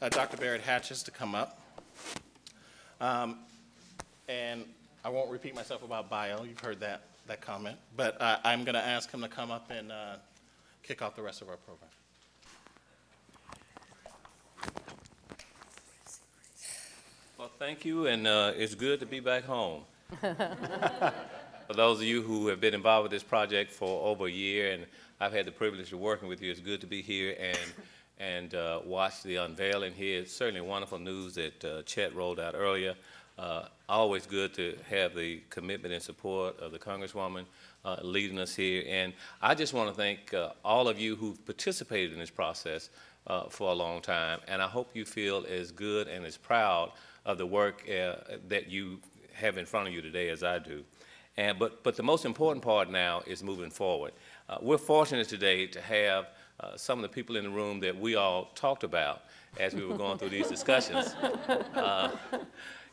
going to ask uh, Dr. Barrett Hatches to come up. Um, And I won't repeat myself about bio, you've heard that, that comment. But uh, I'm going to ask him to come up and uh, kick off the rest of our program. Well, thank you, and uh, it's good to be back home. For those of you who have been involved with this project for over a year, and I've had the privilege of working with you, it's good to be here and, and uh, watch the unveiling here. It's certainly wonderful news that uh, Chet rolled out earlier. Uh, Always good to have the commitment and support of the Congresswoman uh, leading us here. And I just want to thank uh, all of you who've participated in this process uh, for a long time, and I hope you feel as good and as proud of the work that you have in front of you today as I do. And, but, but the most important part now is moving forward. We're fortunate today to have uh, some of the people in the room that we all talked about as we were going through these discussions, uh,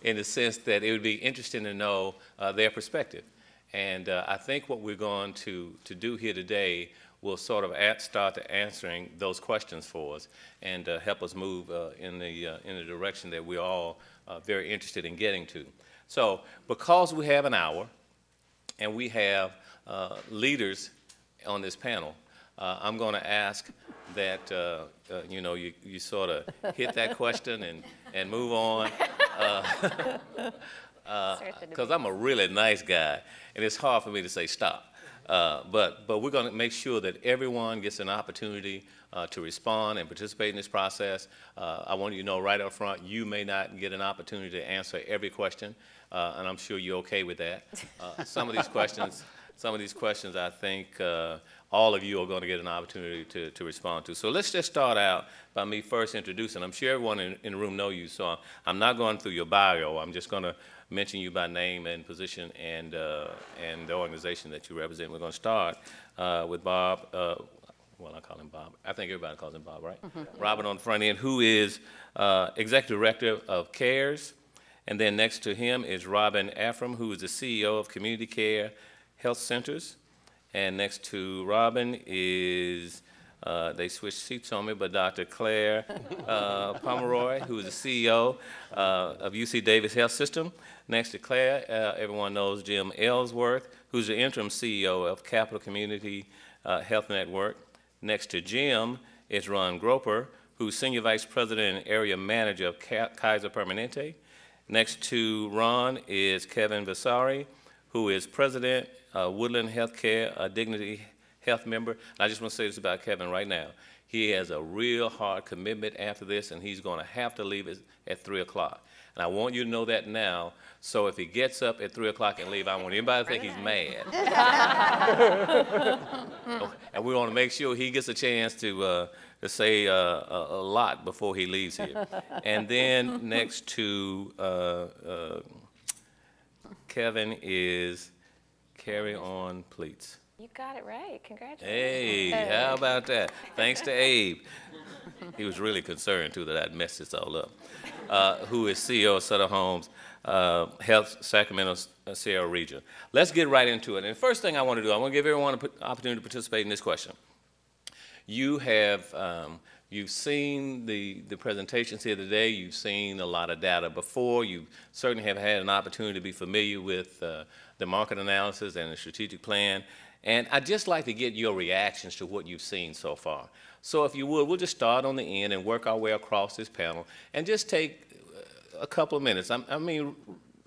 in the sense that it would be interesting to know uh, their perspective. And uh, I think what we're going to, to do here today will sort of at, start to answering those questions for us and uh, help us move uh, in, the, uh, in the direction that we're all uh, very interested in getting to. So because we have an hour and we have uh, leaders on this panel, uh, I'm going to ask that, uh, uh, you know, you, you sort of hit that question and, and move on. Because I'm a really nice guy, and it's hard for me to say stop. Uh, but, but we're going to make sure that everyone gets an opportunity uh, to respond and participate in this process. Uh, I want you to know right up front, you may not get an opportunity to answer every question, uh, and I'm sure you're okay with that. Uh, some of these questions, some of these questions, I think uh, all of you are going to get an opportunity to, to respond to. So let's just start out by me first introducing. I'm sure everyone in, in the room know you, so I'm not going through your bio. I'm just going to mention you by name and position and, uh, and the organization that you represent. We're going to start uh, with Bob. Uh, well, I call him Bob. I think everybody calls him Bob, right? Robert on the front end, who is uh, Executive Director of CARES. And then next to him is Robin Affrime, who is the CEO of CommuniCare Health Centers. And next to Robin is, uh, they switched seats on me, but Dr. Claire uh, Pomeroy, who is the CEO uh, of UC Davis Health System. Next to Claire, uh, everyone knows Jim Ellsworth, who's the interim CEO of Capitol Community uh, Health Network. Next to Jim is Ron Groepper, who's Senior Vice President and Area Manager of Kaiser Permanente. Next to Ron is Kevin Vaziri, who is President uh, Woodland Healthcare, a Dignity Health member. And I just want to say this about Kevin right now. He has a real hard commitment after this, and he's going to have to leave at, at 3 o'clock. And I want you to know that now, so if he gets up at 3 o'clock and leave, I want anybody to think he's mad. and we want to make sure he gets a chance to, uh, to say uh, a, a lot before he leaves here. And then next to uh, uh, Kevin is Carrie Owen Plietz. You got it right. Congratulations. Hey, how about that? Thanks to Abe. He was really concerned too that I'd messed this all up. Uh, who is CEO of Sutter Homes uh, Health Sacramento uh, Sierra Region. Let's get right into it. And first thing I want to do, I want to give everyone an opportunity to participate in this question. You have um, you've seen the, the presentations here today. You've seen a lot of data before. You certainly have had an opportunity to be familiar with uh, the market analysis and the strategic plan. And I'd just like to get your reactions to what you've seen so far. So if you would, we'll just start on the end and work our way across this panel and just take uh, a couple of minutes. I, I mean,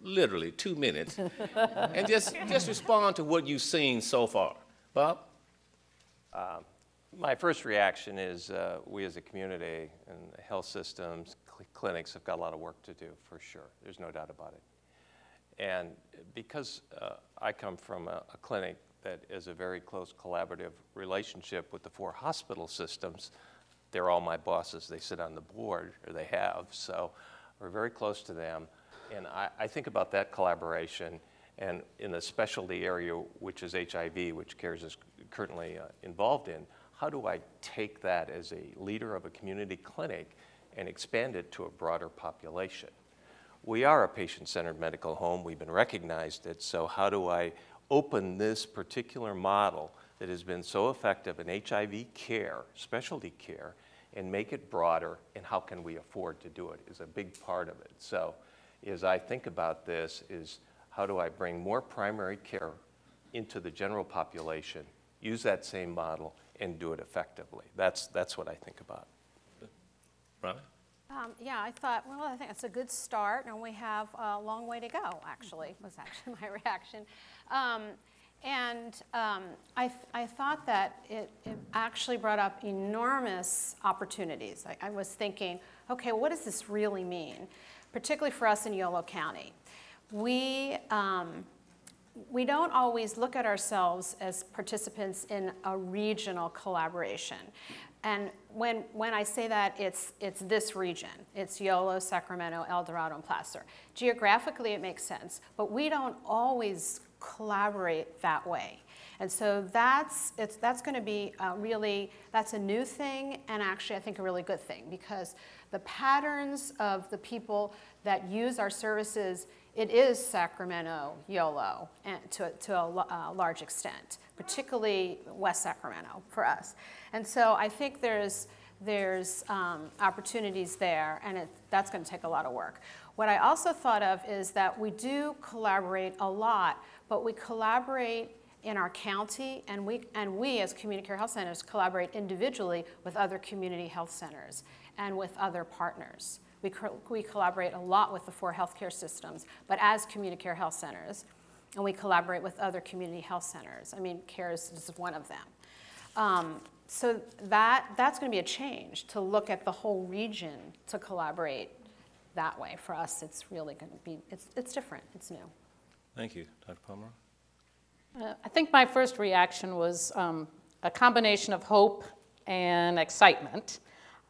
literally two minutes, and just, just respond to what you've seen so far. Bob? My first reaction is uh, we as a community and health systems, cl- clinics have got a lot of work to do for sure. There's no doubt about it. And because uh, I come from a, a clinic that is a very close collaborative relationship with the four hospital systems, they're all my bosses. They sit on the board, or they have. So we're very close to them. And I, I think about that collaboration and in the specialty area, which is HIV, which CARES is currently uh, involved in, how do I take that as a leader of a community clinic and expand it to a broader population? We are a patient centered medical home. We've been recognized it. So, how do I open this particular model that has been so effective in HIV care, specialty care, and make it broader, and how can we afford to do it is a big part of it. So as I think about this is how do I bring more primary care into the general population, use that same model, and do it effectively? That's, that's what I think about. Ronnie? Um, Yeah, I thought, well, I think it's a good start, and we have a long way to go, actually, was actually my reaction. Um, And um, I, th- I thought that it, it actually brought up enormous opportunities. I, I was thinking, okay, what does this really mean, particularly for us in Yolo County? We, um, we don't always look at ourselves as participants in a regional collaboration. And when, when I say that, it's, it's this region. It's Yolo, Sacramento, El Dorado, and Placer. Geographically, it makes sense, but we don't always collaborate that way. And so that's, it's, that's going to be uh, really, that's a new thing, and actually, I think a really good thing, because the patterns of the people that use our services it is Sacramento, YOLO, and to, to a uh, large extent, particularly West Sacramento for us. And so I think there's, there's um, opportunities there, and it, that's going to take a lot of work. What I also thought of is that we do collaborate a lot, but we collaborate in our county, and we, and we as CommuniCare health centers collaborate individually with other community health centers and with other partners. We, co- we collaborate a lot with the four healthcare systems, but as CommuniCare health centers, and we collaborate with other community health centers. I mean, CARES is one of them. Um, so that, that's going to be a change to look at the whole region to collaborate that way. For us, it's really going to be, it's, it's different, it's new. Thank you. Dr. Palmer? Uh, I think my first reaction was um, a combination of hope and excitement.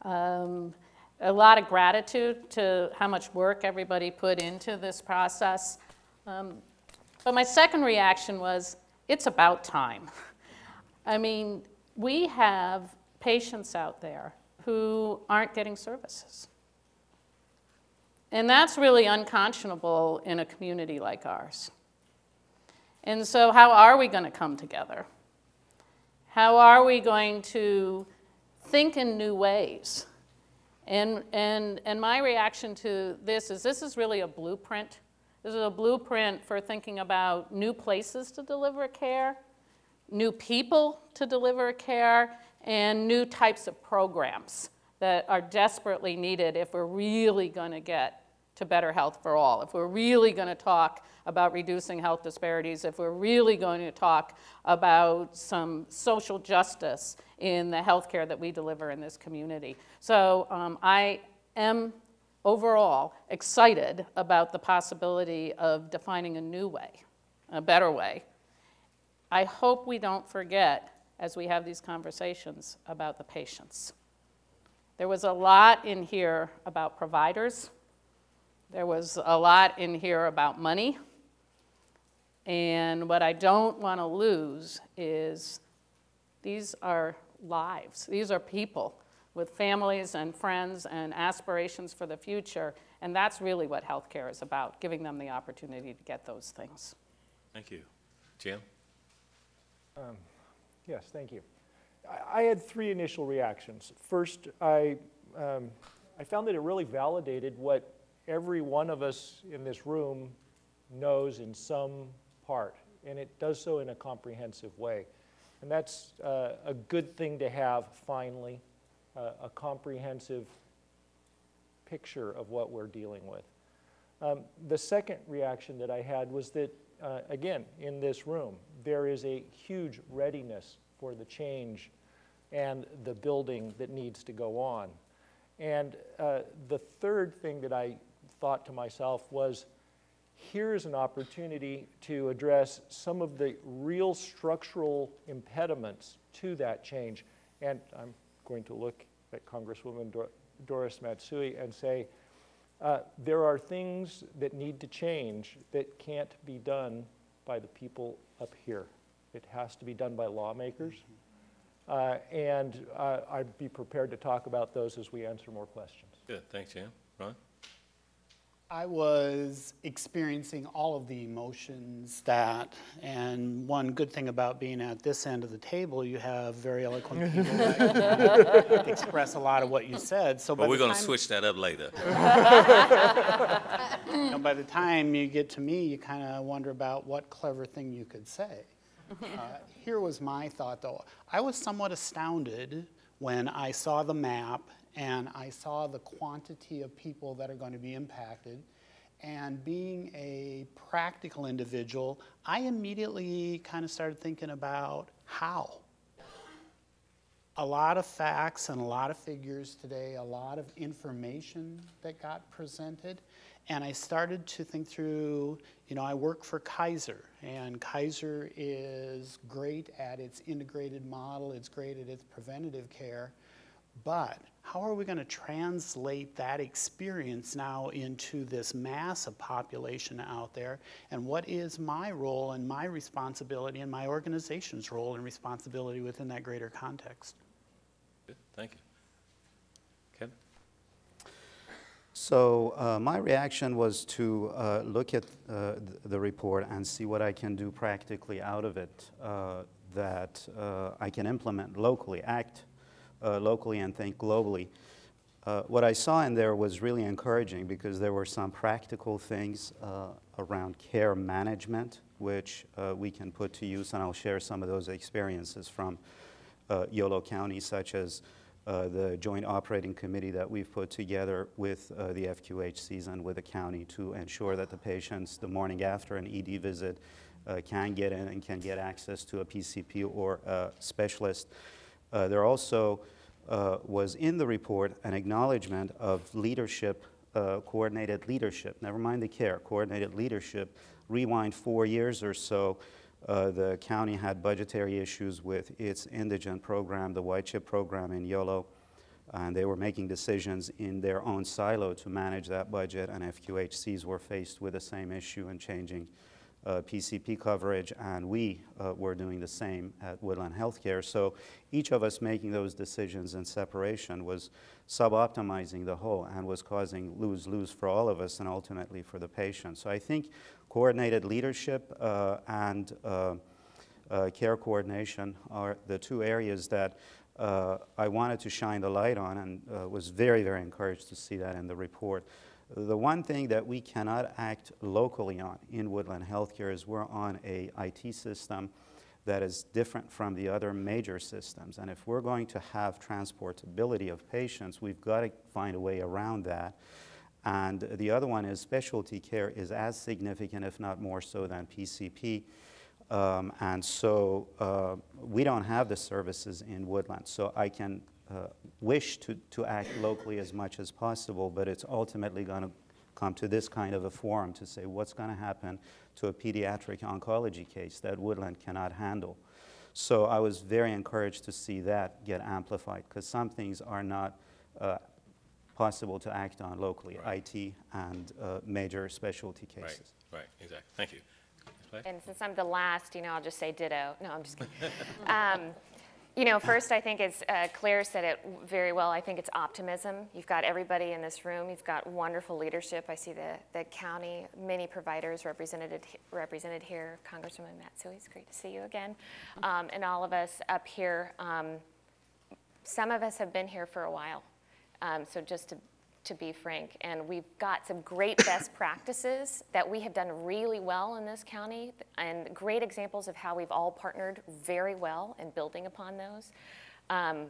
Um, a lot of gratitude to how much work everybody put into this process. Um, but my second reaction was it's about time. I mean, we have patients out there who aren't getting services. And that's really unconscionable in a community like ours. And so, how are we going to come together? How are we going to think in new ways? And, and, and my reaction to this is this is really a blueprint. This is a blueprint for thinking about new places to deliver care, new people to deliver care, and new types of programs that are desperately needed if we're really going to get to better health for all, if we're really going to talk about reducing health disparities, if we're really going to talk about some social justice in the healthcare that we deliver in this community. So um, I am overall excited about the possibility of defining a new way, a better way. I hope we don't forget, as we have these conversations, about the patients. There was a lot in here about providers. There was a lot in here about money. And what I don't want to lose is these are lives, these are people with families and friends and aspirations for the future. And that's really what healthcare is about giving them the opportunity to get those things. Thank you. Jim? Yes, thank you. I, I had three initial reactions. First, I, um, I found that it really validated what every one of us in this room knows in some part, and it does so in a comprehensive way. And that's uh, a good thing to have finally, uh, a comprehensive picture of what we're dealing with. Um, the second reaction that I had was that, uh, again, in this room, there is a huge readiness for the change and the building that needs to go on. And uh, the third thing that I thought to myself was here's an opportunity to address some of the real structural impediments to that change. And I'm going to look at Congresswoman Dor- Doris Matsui and say, uh, there are things that need to change that can't be done by the people up here. It has to be done by lawmakers. Uh, and uh, I'd be prepared to talk about those as we answer more questions. Good. Thanks, Jim. Ron? I was experiencing all of the emotions that, and one good thing about being at this end of the table, you have very eloquent people that express a lot of what you said. So But we're gonna switch that up later. you know, by the time you get to me, you kind of wonder about what clever thing you could say. Uh, here was my thought, though. I was somewhat astounded when I saw the map and I saw the quantity of people that are going to be impacted. And being a practical individual, I immediately kind of started thinking about how a lot of facts and a lot of figures today, a lot of information that got presented. And I started to think through, you know, I work for Kaiser, and Kaiser is great at its integrated model, it's great at its preventative care. But how are we going to translate that experience now into this mass of population out there? And what is my role and my responsibility and my organization's role and responsibility within that greater context? Good, Thank you. Kevin? So uh, my reaction was to uh, look at uh, the report and see what I can do practically out of it uh, that uh, I can implement locally, act uh, locally and think globally. Uh, what I saw in there was really encouraging because there were some practical things uh, around care management which uh, we can put to use, and I'll share some of those experiences from uh, Yolo County, such as uh, the joint operating committee that we've put together with the FQHCs and with the county to ensure that the patients, the morning after an ED visit, can get in and can get access to a PCP or a specialist. Uh, there also uh, was in the report an acknowledgement of leadership, uh, coordinated leadership, never mind the care, coordinated leadership. Rewind four years or so, uh, the county had budgetary issues with its indigent program, the White Chip program in YOLO, and they were making decisions in their own silo to manage that budget, and FQHCs were faced with the same issue and changing uh, PCP coverage, and we uh, were doing the same at Woodland Healthcare. So each of us making those decisions in separation was sub-optimizing the whole and was causing lose-lose for all of us and ultimately for the patient. So I think coordinated leadership uh, and uh, uh, care coordination are the two areas that uh, I wanted to shine the light on and uh, was very, very encouraged to see that in the report. The one thing that we cannot act locally on in Woodland Healthcare is we're on a IT system that is different from the other major systems. And if we're going to have transportability of patients, we've got to find a way around that. And the other one is specialty care is as significant, if not more so, than PCP. Um, and so uh, we don't have the services in Woodland. So I can uh, wish to, to act locally as much as possible, but it's ultimately going to come to this kind of a forum to say what's going to happen to a pediatric oncology case that Woodland cannot handle. So I was very encouraged to see that get amplified because some things are not uh, possible to act on locally, IT and uh, major specialty cases. right, right, exactly. Thank you. And since I'm the last, you know, I'll just say ditto. No, I'm just kidding. um, you know, first, I think it's uh, Claire said it very well. I think it's optimism. You've got everybody in this room. You've got wonderful leadership. I see the, the county, many providers represented represented here. Congresswoman Matsui, it's great to see you again, um, and all of us up here. Um, some of us have been here for a while. Um, so just to, to be frank, and we've got some great best practices that we have done really well in this county, and great examples of how we've all partnered very well in building upon those. Um,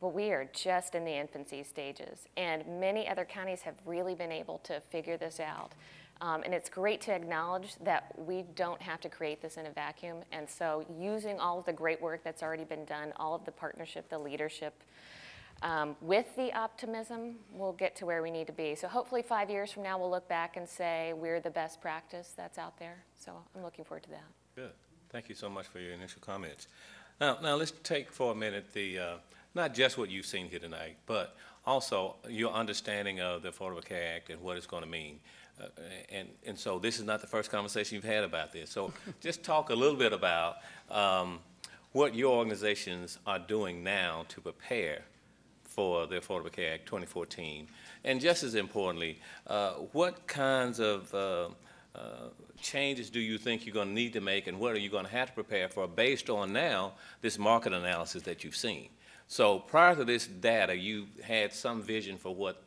but we are just in the infancy stages, and many other counties have really been able to figure this out. Um, and it's great to acknowledge that we don't have to create this in a vacuum. And so, using all of the great work that's already been done, all of the partnership, the leadership, um, with the optimism, we'll get to where we need to be. So hopefully five years from now, we'll look back and say we're the best practice that's out there. So I'm looking forward to that. Good. Thank you so much for your initial comments. Now, now let's take for a minute the, uh, not just what you've seen here tonight, but also your understanding of the Affordable Care Act and what it's going to mean. Uh, and, and so this is not the first conversation you've had about this. So just talk a little bit about um, what your organizations are doing now to prepare for the Affordable Care Act 2014? And just as importantly, uh, what kinds of uh, uh, changes do you think you're going to need to make, and what are you going to have to prepare for based on now this market analysis that you've seen? So prior to this data, you had some vision for what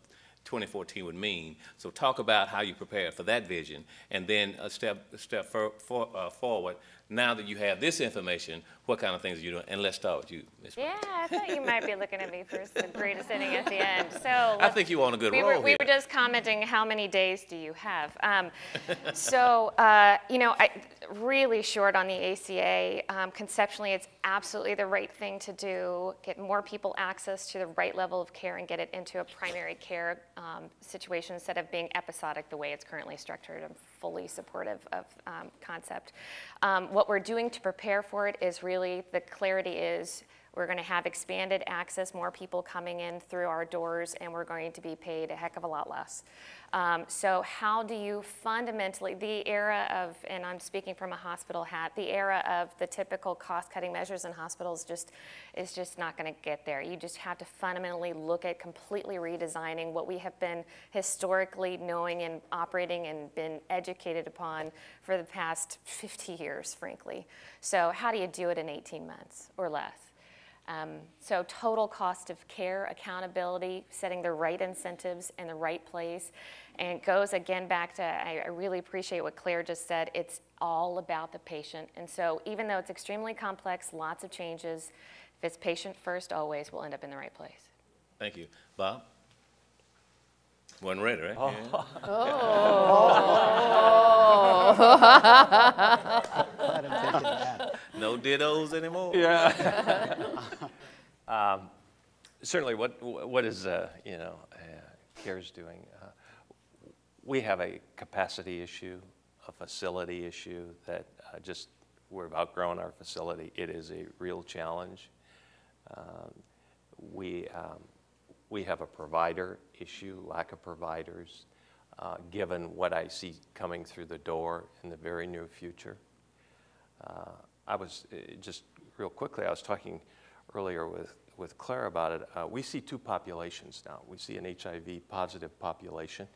2014 would mean. So talk about how you prepare for that vision, and then a step, a step for, for, uh, forward. Now that you have this information, what kind of things are you doing? And let's start with you, Ms. Yeah, I thought you might be looking at me for the greatest inning at the end. So I think you're on a good we roll were, we here. were just commenting how many days do you have? Um, so, uh, you know, I, really short on the ACA. Um, conceptually, it's absolutely the right thing to do. Get more people access to the right level of care and get it into a primary care um, situation instead of being episodic the way it's currently structured. I'm fully supportive of um, concept. Um, what we're doing to prepare for it is really the clarity is we're going to have expanded access, more people coming in through our doors, and we're going to be paid a heck of a lot less. Um, so, how do you fundamentally, the era of, and I'm speaking from a hospital hat, the era of the typical cost-cutting measures in hospitals just is just not going to get there. You just have to fundamentally look at completely redesigning what we have been historically knowing and operating and been educated upon for the past 50 years, frankly. So, how do you do it in 18 months or less? Um, so total cost of care, accountability, setting the right incentives in the right place. And it goes again back to, I, I really appreciate what Claire just said, it's all about the patient. And so even though it's extremely complex, lots of changes, if it's patient first, always, we'll end up in the right place. Thank you. Bob? Wasn't ready, right? Oh. Yeah. No dittos anymore? Yeah. um, certainly, what what is uh, you know uh, CARES doing? Uh, we have a capacity issue, a facility issue that uh, just we've outgrown our facility. It is a real challenge. Um, we um, we have a provider issue, lack of providers, uh, given what I see coming through the door in the very near future. Uh, I was, uh, just real quickly, I was talking earlier with, with Claire about it. Uh, we see two populations now. We see an HIV positive population,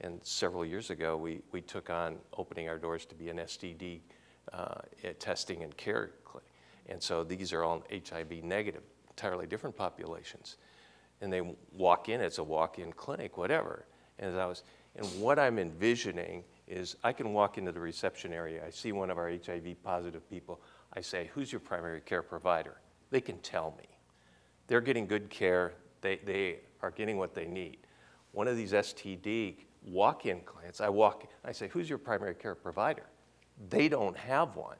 and several years ago, we, we took on opening our doors to be an STD uh, testing and care clinic. And so these are all HIV negative, entirely different populations. And they walk in, it's a walk-in clinic, whatever. And as I was, and what I'm envisioning is I can walk into the reception area, I see one of our HIV positive people, I say, who's your primary care provider? They can tell me. They're getting good care, they, they are getting what they need. One of these STD walk-in clients, I walk, I say, who's your primary care provider? They don't have one.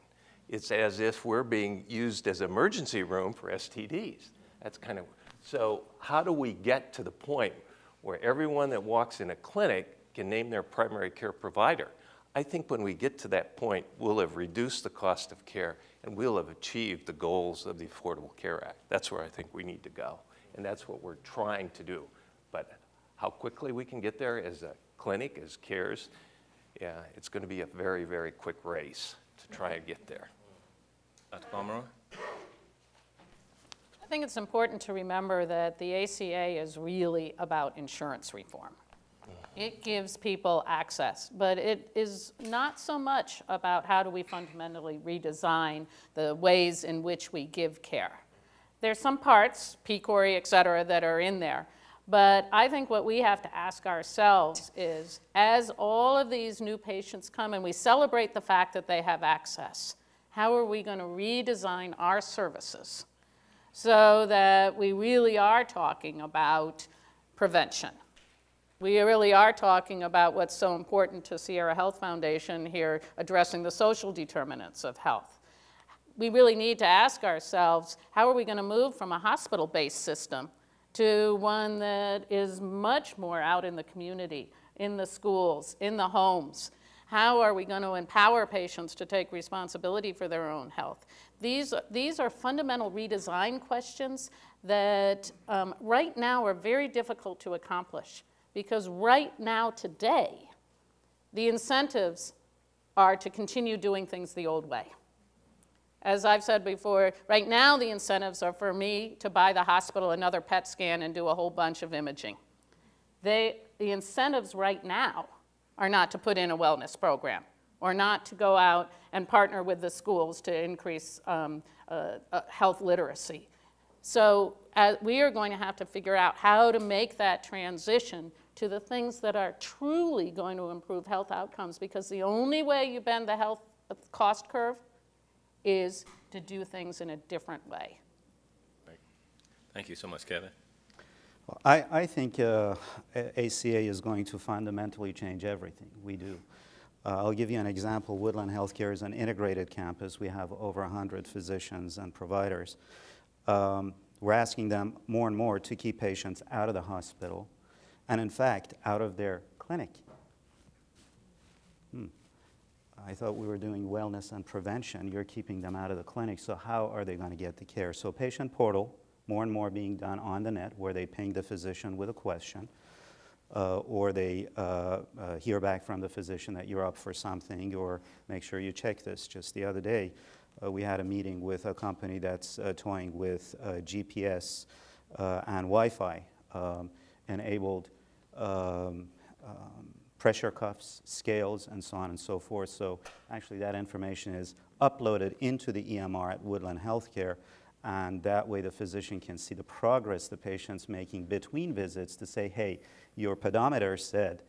It's as if we're being used as emergency room for STDs. That's kind of, so how do we get to the point where everyone that walks in a clinic can name their primary care provider? I think when we get to that point, we'll have reduced the cost of care and we'll have achieved the goals of the Affordable Care Act. That's where I think we need to go. And that's what we're trying to do. But how quickly we can get there as a clinic, as CARES, yeah, it's going to be a very, very quick race to try and get there. Dr. Pomeroy? I think it's important to remember that the ACA is really about insurance reform. It gives people access, but it is not so much about how do we fundamentally redesign the ways in which we give care. There's some parts, PCORI, et cetera, that are in there. But I think what we have to ask ourselves is, as all of these new patients come and we celebrate the fact that they have access, how are we going to redesign our services so that we really are talking about prevention? We really are talking about what's so important to Sierra Health Foundation here, addressing the social determinants of health. We really need to ask ourselves, how are we going to move from a hospital-based system to one that is much more out in the community, in the schools, in the homes? How are we going to empower patients to take responsibility for their own health? These, these are fundamental redesign questions that um, right now are very difficult to accomplish because right now, today, the incentives are to continue doing things the old way. As I've said before, right now the incentives are for me to buy the hospital another PET scan and do a whole bunch of imaging. They, the incentives right now are not to put in a wellness program or not to go out and partner with the schools to increase um, uh, uh, health literacy. So uh, we are going to have to figure out how to make that transition to the things that are truly going to improve health outcomes because the only way you bend the health cost curve is to do things in a different way. Thank you so much, Kevin. Well, I, I think uh, ACA is going to fundamentally change everything we do. Uh, I'll give you an example. Woodland Healthcare is an integrated campus. We have over 100 physicians and providers. Um, we're asking them more and more to keep patients out of the hospital and, in fact, out of their clinic. Hmm. I thought we were doing wellness and prevention. You're keeping them out of the clinic, so how are they going to get the care? So, patient portal, more and more being done on the net where they ping the physician with a question. Uh, or they uh, uh, hear back from the physician that you're up for something, or make sure you check this. Just the other day, uh, we had a meeting with a company that's uh, toying with uh, GPS and Wi Fi um, enabled um, um, pressure cuffs, scales, and so on and so forth. So, actually, that information is uploaded into the EMR at Woodland Healthcare. And that way, the physician can see the progress the patient's making between visits to say, hey, your pedometer said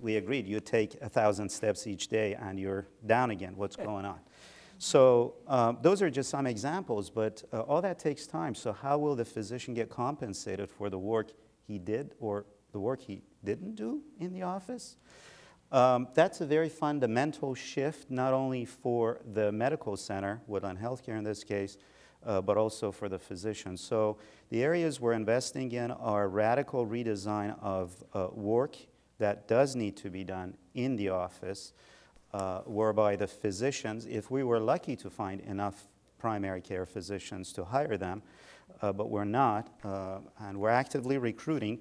we agreed you take a thousand steps each day and you're down again. What's going on? So um, those are just some examples, but uh, all that takes time. So how will the physician get compensated for the work he did or the work he didn't do in the office? Um, that's a very fundamental shift, not only for the medical center, Woodland Healthcare in this case, uh, but also for the physician. So the areas we're investing in are radical redesign of uh, work that does need to be done in the office uh, whereby the physicians, if we were lucky to find enough primary care physicians to hire them, uh, but we're not, uh, and we're actively recruiting.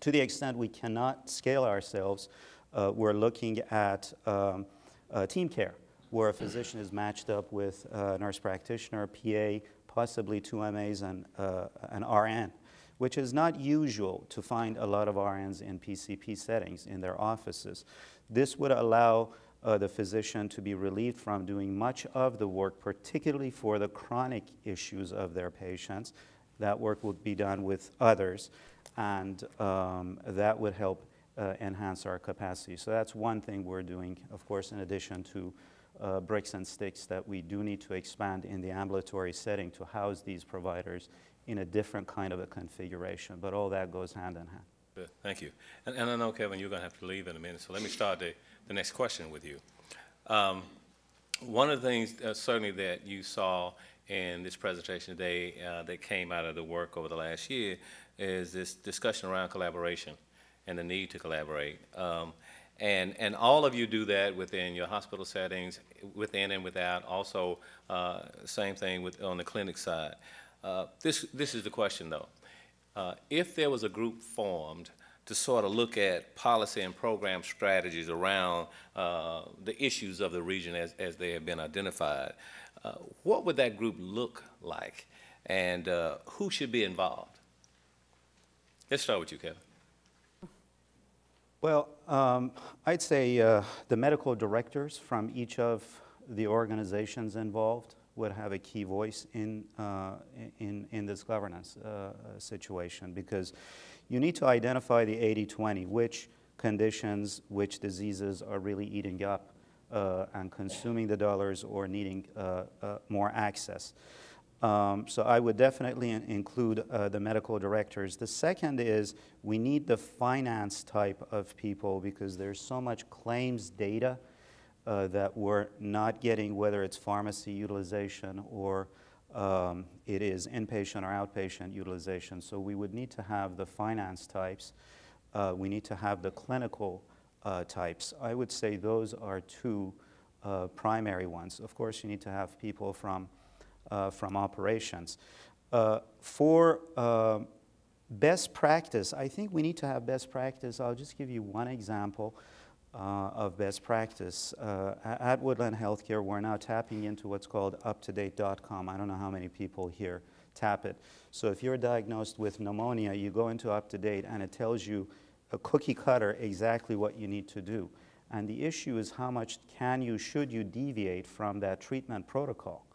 To the extent we cannot scale ourselves, uh, we're looking at um, uh, team care, where a physician is matched up with a nurse practitioner, PA, possibly two MAs, and uh, an RN which is not usual to find a lot of RNs in PCP settings in their offices. This would allow uh, the physician to be relieved from doing much of the work, particularly for the chronic issues of their patients. That work would be done with others, and um, that would help uh, enhance our capacity. So that's one thing we're doing, of course, in addition to uh, bricks and sticks that we do need to expand in the ambulatory setting to house these providers in a different kind of a configuration. But all that goes hand in hand. Thank you. And, and I know, Kevin, you're going to have to leave in a minute, so let me start the, the next question with you. Um, one of the things uh, certainly that you saw in this presentation today uh, that came out of the work over the last year is this discussion around collaboration and the need to collaborate. Um, and, and all of you do that within your hospital settings, within and without. Also, uh, same thing with on the clinic side. Uh, this, this is the question though. Uh, if there was a group formed to sort of look at policy and program strategies around uh, the issues of the region as, as they have been identified. Uh, what would that group look like, and uh, who should be involved? Let's start with you, Kevin. Well, um, I'd say uh, the medical directors from each of the organizations involved would have a key voice in, uh, in, in this governance uh, situation because you need to identify the 80-20, which conditions, which diseases are really eating up uh, and consuming the dollars or needing uh, uh, more access. Um, so I would definitely in include uh, the medical directors. The second is we need the finance type of people because there's so much claims data uh, that we're not getting, whether it's pharmacy utilization or um, it is inpatient or outpatient utilization. So we would need to have the finance types. Uh, we need to have the clinical uh, types. I would say those are two uh, primary ones. Of course, you need to have people from, from operations. Uh, for um, best practice, I think we need to have best practice. I'll just give you one example. uh, of best practice. Uh, at Woodland Healthcare, we're now tapping into what's called uptodate.com. I don't know how many people here tap it. So if you're diagnosed with pneumonia, you go into UpToDate and it tells you a cookie cutter exactly what you need to do. And the issue is how much can you, should you deviate from that treatment protocol?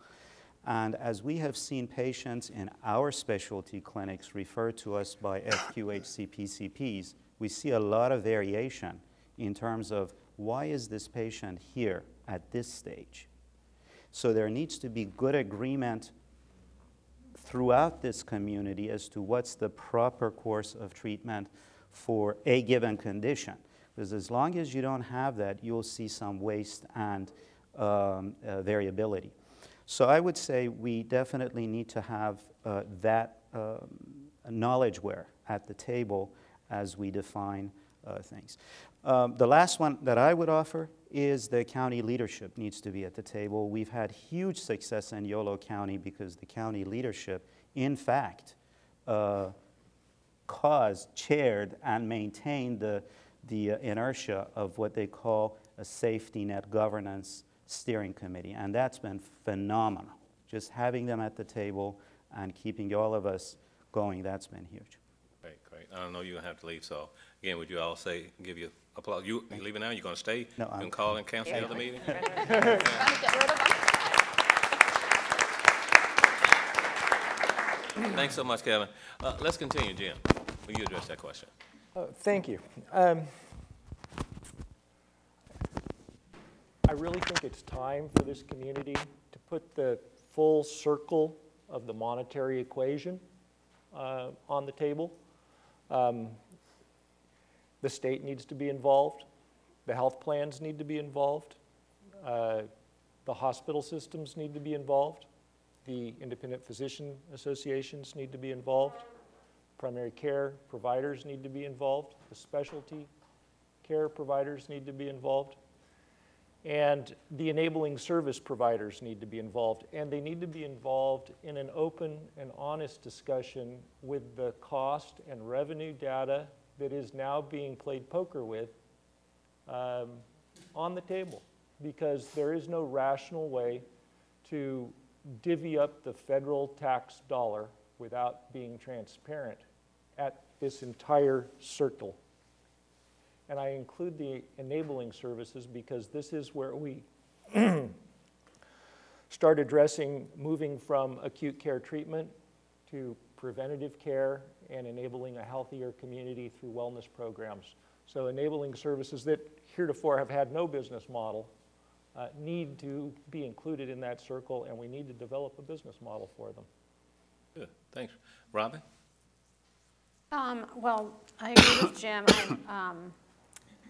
And as we have seen patients in our specialty clinics referred to us by FQHC PCPs, we see a lot of variation in terms of why is this patient here at this stage? So there needs to be good agreement throughout this community as to what's the proper course of treatment for a given condition. Because as long as you don't have that, you'll see some waste and um, uh, variability. So I would say we definitely need to have uh, that um, knowledgeware at the table as we define uh, things. Um, the last one that I would offer is the county leadership needs to be at the table. We've had huge success in Yolo County because the county leadership, in fact, uh, caused, chaired, and maintained the, the inertia of what they call a safety net governance steering committee. And that's been phenomenal. Just having them at the table and keeping all of us going, that's been huge. Great, great. I don't know you're gonna have to leave, so again, would you all say, give you applause? You, you leaving now? You're gonna stay? No, You I'm- can call and cancel the other meeting? Thanks so much, Kevin. Uh, let's continue, Jim. Will you address that question? Uh, Thank you. Um, I really think it's time for this community to put the full circle of the monetary equation uh, on the table. Um, The state needs to be involved. The health plans need to be involved. uh, The hospital systems need to be involved. The independent physician associations need to be involved primary care providers need to be involved, the specialty care providers need to be involved, and the enabling service providers need to be involved. And they need to be involved in an open and honest discussion with the cost and revenue data that is now being played poker with um, on the table. Because there is no rational way to divvy up the federal tax dollar without being transparent at this entire circle. And I include the enabling services because this is where we start addressing moving from acute care treatment to preventative care and enabling a healthier community through wellness programs. So enabling services that heretofore have had no business model uh, need to be included in that circle, and we need to develop a business model for them. Good, thanks. Robin? Um, Well, I agree with Jim. I'm, um,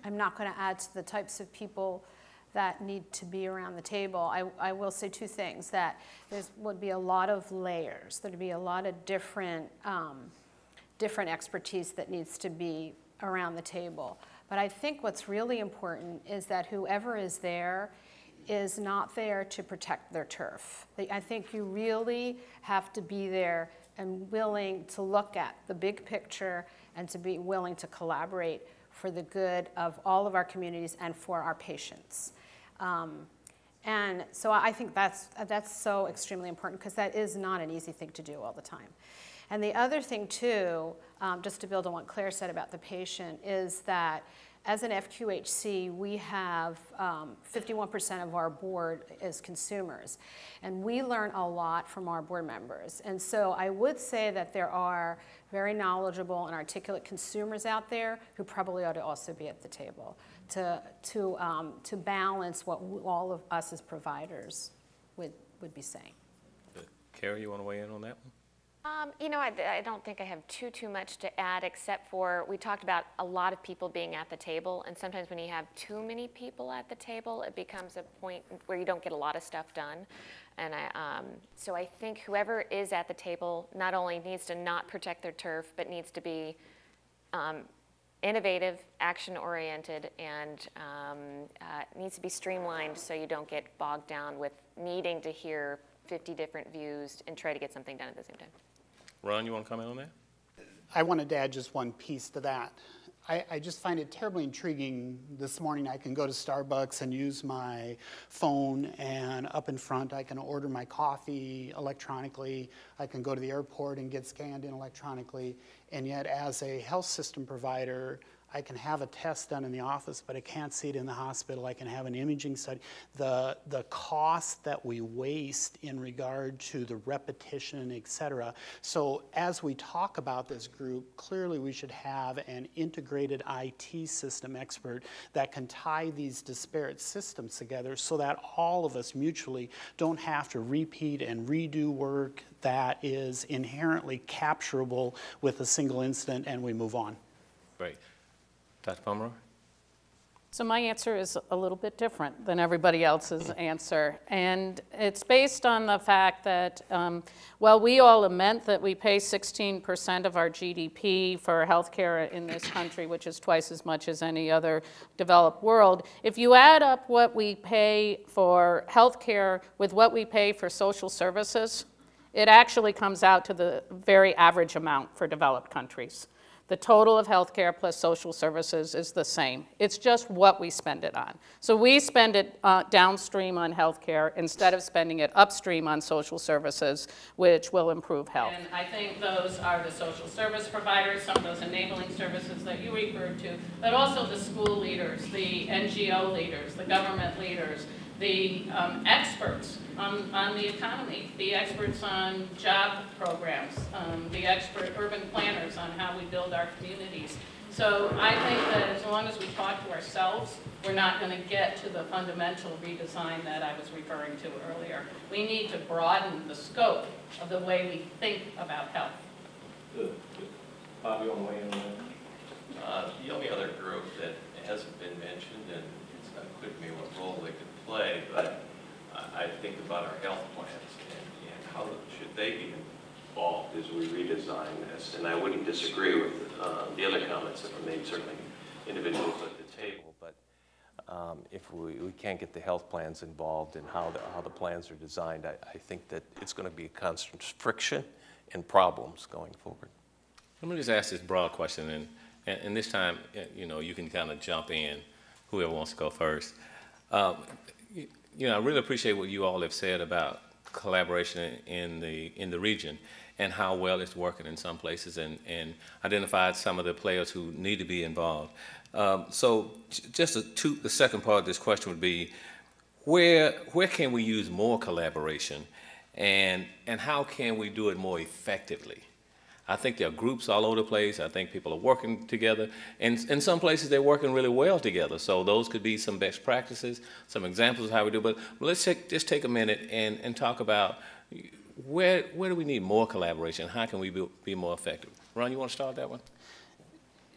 I'm not going to add to the types of people that need to be around the table. I, I will say two things, that there would be a lot of layers. There'd be a lot of different, um, different expertise that needs to be around the table. But I think what's really important is that whoever is there is not there to protect their turf. I think you really have to be there and willing to look at the big picture and to be willing to collaborate for the good of all of our communities and for our patients. Um, and so I think that's, that's so extremely important because that is not an easy thing to do all the time. And the other thing, too, um, just to build on what Claire said about the patient, is that as an FQHC, we have um, 51% of our board is consumers. And we learn a lot from our board members. And so I would say that there are very knowledgeable and articulate consumers out there who probably ought to also be at the table to, to, um, to balance what all of us as providers would, would be saying. Carrie, you want to weigh in on that one? Um, you know, I, I don't think I have too, too much to add, except for, we talked about a lot of people being at the table, and sometimes when you have too many people at the table, it becomes a point where you don't get a lot of stuff done. And I, um, so I think whoever is at the table not only needs to not protect their turf, but needs to be um, innovative, action-oriented, and um, uh, needs to be streamlined so you don't get bogged down with needing to hear 50 different views and try to get something done at the same time. Ron, you want to comment on that? I wanted to add just one piece to that. I, I just find it terribly intriguing. This morning I can go to Starbucks and use my phone, and up in front I can order my coffee electronically. I can go to the airport and get scanned in electronically. And yet, as a health system provider, I can have a test done in the office, but I can't see it in the hospital. I can have an imaging study. The, the cost that we waste in regard to the repetition, et cetera. So as we talk about this group, clearly we should have an integrated IT system expert that can tie these disparate systems together so that all of us mutually don't have to repeat and redo work that is inherently capturable with a single incident and we move on. Great. Dr. Pomeroy? So my answer is a little bit different than everybody else's answer. And it's based on the fact that, um, well, we all lament that we pay 16% of our GDP for healthcare in this country, which is twice as much as any other developed world. If you add up what we pay for healthcare with what we pay for social services, it actually comes out to the very average amount for developed countries. The total of healthcare plus social services is the same. It's just what we spend it on. So we spend it uh, downstream on healthcare instead of spending it upstream on social services, which will improve health. And I think those are the social service providers, some of those enabling services that you referred to, but also the school leaders, the NGO leaders, the government leaders, the um, experts on, on the economy, the experts on job programs, um, the expert urban planners on how we build our communities. So I think that as long as we talk to ourselves, we're not going to get to the fundamental redesign that I was referring to earlier. We need to broaden the scope of the way we think about health. Bob, you want to weigh in on that? Uh, The only other group that hasn't been mentioned, and it's not clear to me what role they could play, but I think about our health plans and and how should they be involved as we redesign this? And I wouldn't disagree with uh, the other comments that were made, certainly individuals at the table, but um, if we we can't get the health plans involved in how the how the plans are designed, I I think that it's going to be a constant friction and problems going forward. Let me just ask this broad question, and, and, and this time, you know, you can kind of jump in, whoever wants to go first. Um, you, know, I really appreciate what you all have said about collaboration in the in the region and how well it's working in some places, and and identified some of the players who need to be involved. Um, so, just a two, the second part of this question would be, where where can we use more collaboration, and and how can we do it more effectively? I think there are groups all over the place. I think people are working together. And in some places, they're working really well together. So those could be some best practices, some examples of how we do. But let's take, just take a minute and, and talk about where, where do we need more collaboration? How can we be, be more effective? Ron, you want to start that one?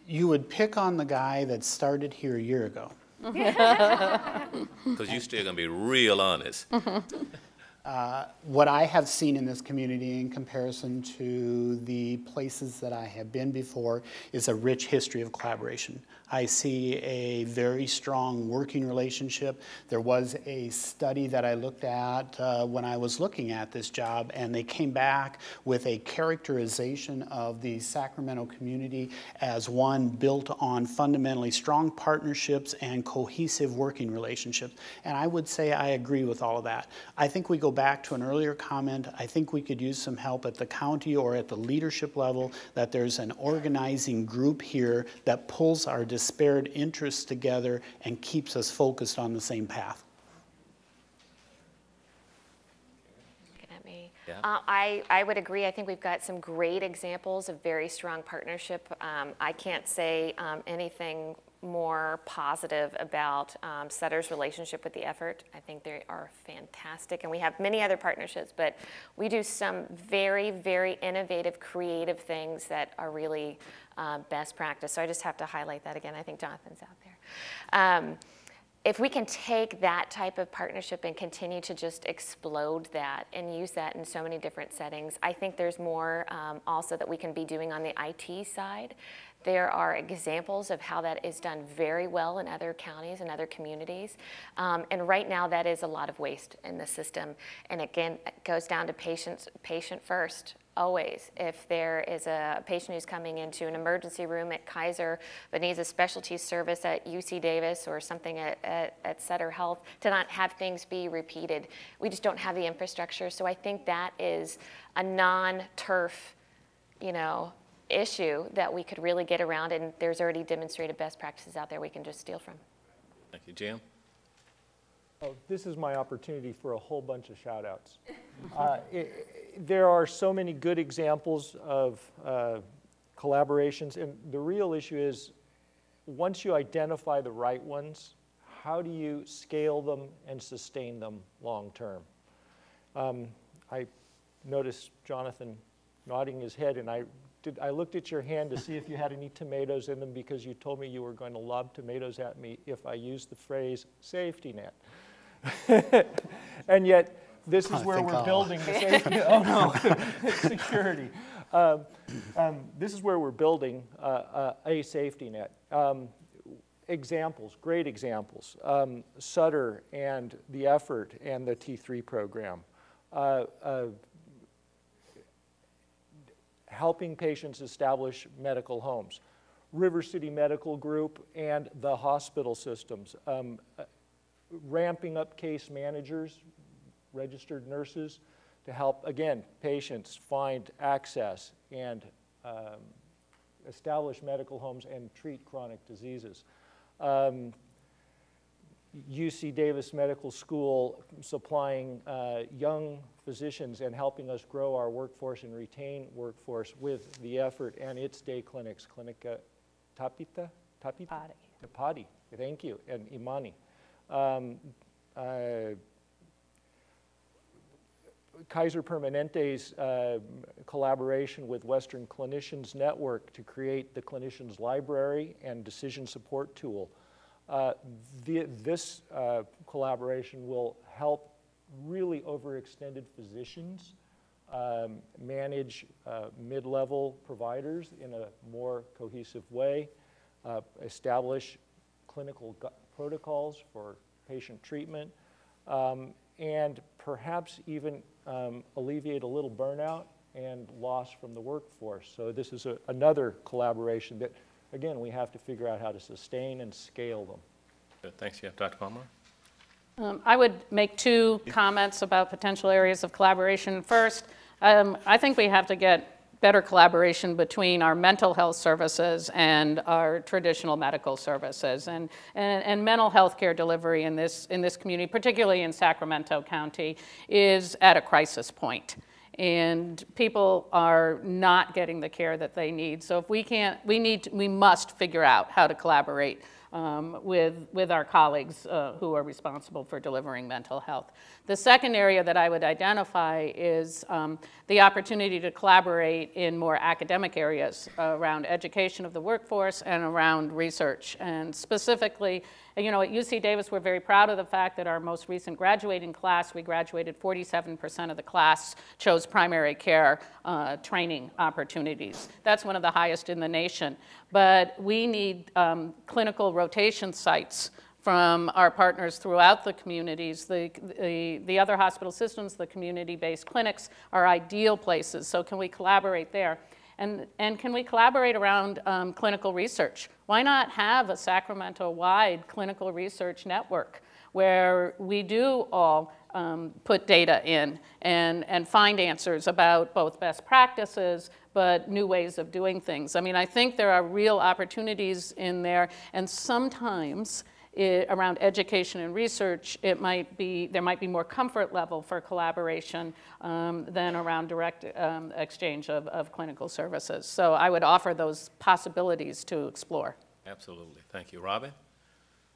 You would pick on the guy that started here a year ago. Because you're still going to be real honest. Uh, what I have seen in this community in comparison to the places that I have been before is a rich history of collaboration. I see a very strong working relationship. There was a study that I looked at uh, when I was looking at this job, and they came back with a characterization of the Sacramento community as one built on fundamentally strong partnerships and cohesive working relationships. And I would say I agree with all of that. I think we go back to an earlier comment. I think we could use some help at the county or at the leadership level that there's an organizing group here that pulls our disparate interests together and keeps us focused on the same path. Looking at me. Yeah. Uh, I, I would agree. I think we've got some great examples of very strong partnership. Um, I can't say um, anything more positive about um, Sutter's relationship with the effort. I think they are fantastic, and we have many other partnerships, but we do some very, very innovative, creative things that are really uh, best practice. So I just have to highlight that again. I think Jonathan's out there. Um, if we can take that type of partnership and continue to just explode that and use that in so many different settings, I think there's more um, also that we can be doing on the IT side. There are examples of how that is done very well in other counties and other communities. Um, and right now, that is a lot of waste in the system. And again, it goes down to patients, patient first. Always. If there is a patient who's coming into an emergency room at Kaiser but needs a specialty service at UC Davis or something at, at, at Sutter Health, to not have things be repeated. We just don't have the infrastructure. So I think that is a non-turf, you know, issue that we could really get around and there's already demonstrated best practices out there we can just steal from. Thank you. Jim? Oh, This is my opportunity for a whole bunch of shout outs. Uh, There are so many good examples of uh, collaborations, and the real issue is, once you identify the right ones, how do you scale them and sustain them long-term? Um, I noticed Jonathan nodding his head, and I did, I looked at your hand to see if you had any tomatoes in them because you told me you were going to lob tomatoes at me if I used the phrase safety net. and yet, this is where we're I'll- building the safety. oh no, security. Um, um, this is where we're building uh, uh, a safety net. Um, examples, great examples. Um, Sutter and the effort and the T3 program. Uh, uh, helping patients establish medical homes. River City Medical Group and the hospital systems. Um, ramping up case managers, registered nurses, to help, again, patients find access and um, establish medical homes and treat chronic diseases. Um, UC Davis Medical School supplying uh, young physicians and helping us grow our workforce and retain workforce with the effort and its day clinics, Clinica Tapita? Tapita? Padi. Padi, thank you, and Imani. Um, uh, Kaiser Permanente's uh, collaboration with Western Clinicians Network to create the Clinicians Library and Decision Support Tool. Uh, the, this uh, collaboration will help really overextended physicians um, manage uh, mid-level providers in a more cohesive way, uh, establish clinical protocols for patient treatment, um, and perhaps even um, alleviate a little burnout and loss from the workforce. So this is a, another collaboration that, again, we have to figure out how to sustain and scale them. Good. Thanks, Jeff. Dr. Pomeroy? Um, I would make two comments about potential areas of collaboration. First, um, I think we have to get better collaboration between our mental health services and our traditional medical services. And, and, and mental health care delivery in this, in this community, particularly in Sacramento County, is at a crisis point. And people are not getting the care that they need. So if we can't, we need, to, we must figure out how to collaborate um, with, with our colleagues uh, who are responsible for delivering mental health. The second area that I would identify is um, the opportunity to collaborate in more academic areas around education of the workforce and around research. And specifically, you know, at UC Davis, we're very proud of the fact that our most recent graduating class, we graduated 47% of the class chose primary care uh, training opportunities. That's one of the highest in the nation. But we need um, clinical rotation sites from our partners throughout the communities. The, the, the other hospital systems, the community-based clinics are ideal places. So can we collaborate there? And, and can we collaborate around um, clinical research? Why not have a Sacramento-wide clinical research network where we do all um, put data in and, and find answers about both best practices, but new ways of doing things. I mean, I think there are real opportunities in there, and sometimes it, around education and research, it might be, there might be more comfort level for collaboration um, than around direct um, exchange of, of clinical services. So I would offer those possibilities to explore. Absolutely. Thank you. Robin?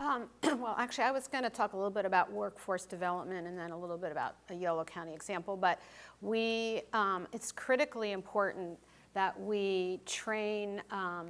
Um, Well, actually, I was going to talk a little bit about workforce development and then a little bit about a Yolo County example, but we, um, it's critically important that we train um,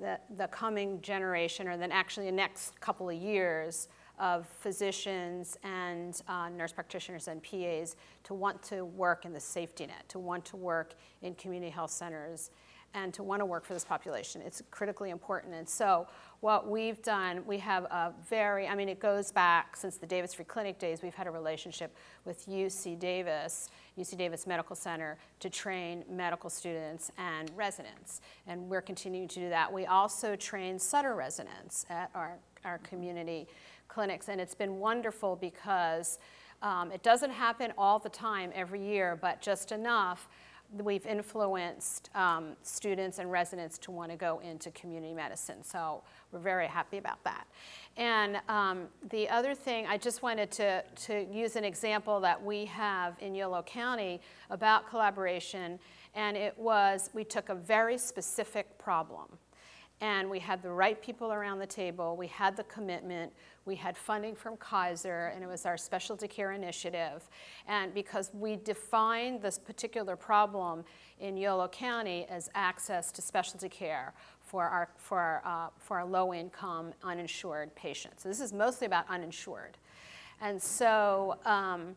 the, the coming generation, or then actually the next couple of years, of physicians and uh, nurse practitioners and PAs to want to work in the safety net, to want to work in community health centers. And to want to work for this population. It's critically important. And so what we've done, we have a very, I mean, it goes back since the Davis Free Clinic days, we've had a relationship with UC Davis, UC Davis Medical Center to train medical students and residents. And we're continuing to do that. We also train Sutter residents at our, our community clinics. And it's been wonderful because um, it doesn't happen all the time every year, but just enough we've influenced um, students and residents to want to go into community medicine. So we're very happy about that. And um, the other thing, I just wanted to, to use an example that we have in Yolo County about collaboration. And it was, we took a very specific problem. And we had the right people around the table. We had the commitment. We had funding from Kaiser, and it was our specialty care initiative. And because we defined this particular problem in Yolo County as access to specialty care for our, for our, uh, for our low-income, uninsured patients. So this is mostly about uninsured. And so um,